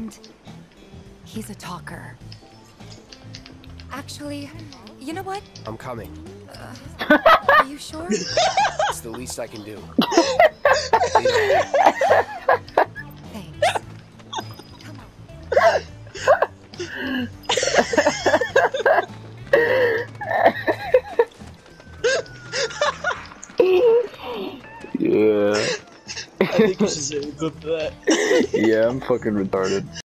And he's a talker. Actually, you know what? I'm coming. Uh, are you sure? It's the least I can do. Thanks. Come on. Yeah. I think you say clip that. Yeah, I'm fucking retarded.